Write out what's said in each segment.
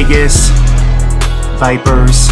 Vegas Vipers.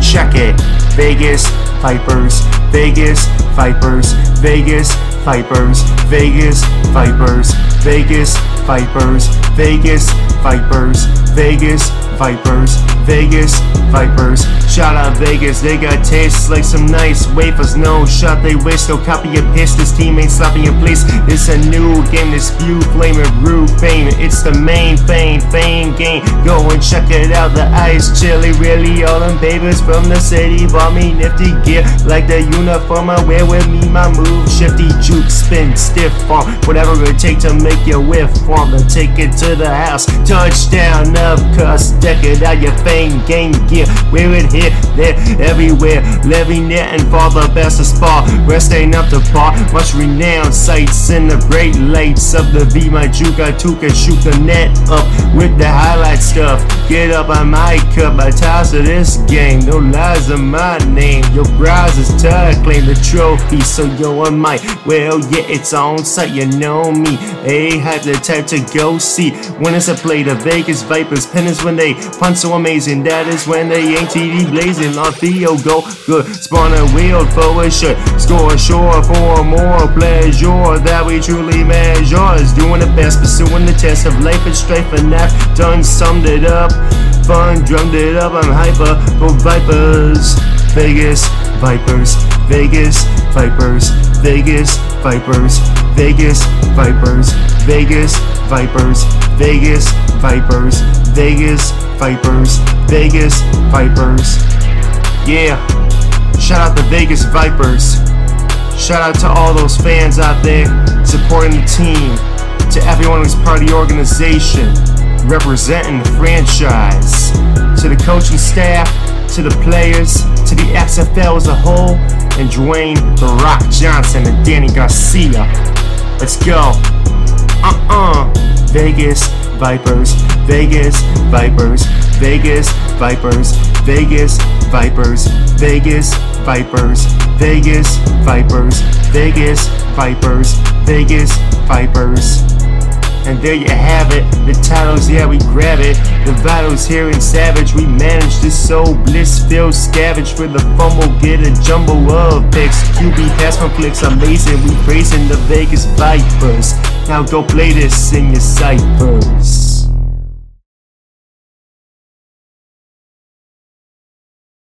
Check it. Vegas Vipers. Vegas Vipers. Vegas Vipers. Vegas Vipers. Vegas Vipers. Vegas Vipers. Vegas Vipers. Vegas Vipers. Shout out Vegas, they got tastes like some nice wafers. No shot they waste, no copy and paste. This teammate slapping in place. It's a new game, this spew flaming root fame. It's the main fame, fame game. Go and check it out. The ice chili, really all them babies from the city. Bought me nifty gear like the uniform I wear with me. My move shifty, juke, spin, stiff farm. Whatever it take to make your whiff form. To take it to the house. Touchdown, up, cuss, deck it out your fame game gear. Wear it here, there, everywhere. Living there and for the best of spa. Rest ain't up to par. Much renowned sights in the great lights of the V. My juke, I took and shoot the net up with the highlight stuff. Get up on my cup, my ties to this game. No lies in my name. Your prize is to claim the trophy. So yo, I might. Well, yeah, it's on site, you know me. A hype the type to go see. When it's a play, the Vegas Vipers pennants when they punch so amazing. That is when they ain't TD blazing on Theo go good. Spawn a wheel for a shot. Score sure for more pleasure that we truly measure. Is doing the best, pursuing the test of life and strife and that done summed it up. Fun, drummed it up, I'm hyper for Vipers. Vegas Vipers, Vegas Vipers, Vegas Vipers, Vegas Vipers, Vegas Vipers, Vegas Vipers, Vegas Vipers, Vegas Vipers. Yeah, shout out the Vegas Vipers. Shout out to all those fans out there supporting the team, to everyone who's part of the organization, representing the franchise, to the coaching staff, to the players, to the XFL as a whole, and Dwayne The Rock Johnson and Dany Garcia. Let's go. Uh-uh. Vegas Vipers, Vegas Vipers, Vegas Vipers, Vegas Vipers, Vegas Vipers, Vegas Vipers, Vegas Vipers, Vegas Vipers. And there you have it, the titles, yeah, we grab it. The vitals here in Savage, we manage this so bliss-filled scavenge for the fumble, get a jumble of picks. QB pass from flicks, amazing, we praising the Vegas Vipers. Now go play this in your ciphers.